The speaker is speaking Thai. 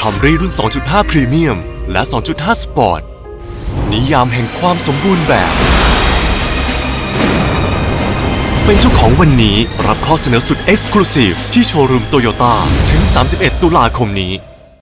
Camry รุ่น 2.5 พรีเมียม และ 2.5 สปอร์ต นิยามแห่งความสมบูรณ์แบบ เป็นเจ้าของวันนี้รับข้อเสนอสุด exclusive ที่โชว์รูมโตโยต้าถึง 31 ตุลาคมนี้